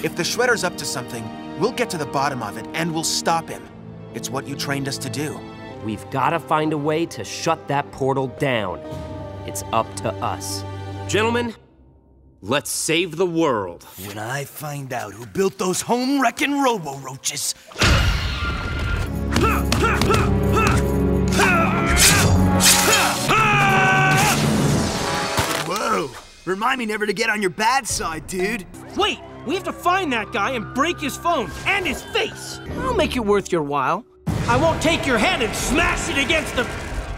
If the Shredder's up to something, we'll get to the bottom of it and we'll stop him. It's what you trained us to do. We've got to find a way to shut that portal down. It's up to us. Gentlemen, let's save the world. When I find out who built those home wrecking robo roaches. Whoa! Remind me never to get on your bad side, dude. Wait, we have to find that guy and break his phone and his face. I'll make it worth your while. I won't take your head and smash it against the.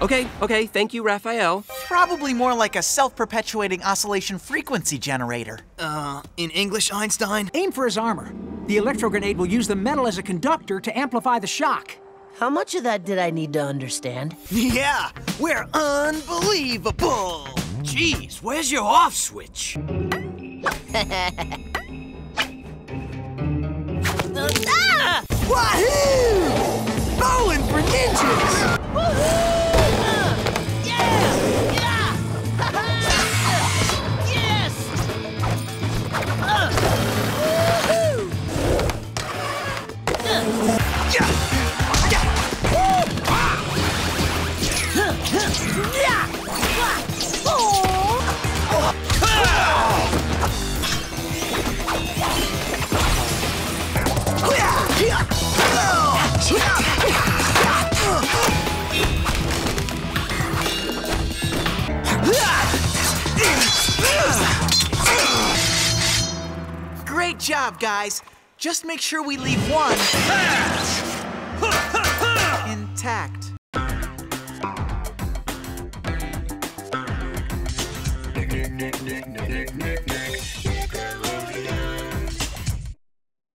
Okay, okay, thank you, Raphael. Probably more like a self-perpetuating oscillation frequency generator. Uh, in English, Einstein? Aim for his armor. The electro grenade will use the metal as a conductor to amplify the shock. How much of that did I need to understand? Yeah, we're unbelievable. Jeez, where's your off switch? Wahoo! Bowling for ninjas! Yeah! Yeah! yes! Uh, woohoo! Great job, guys. Just make sure we leave one intact.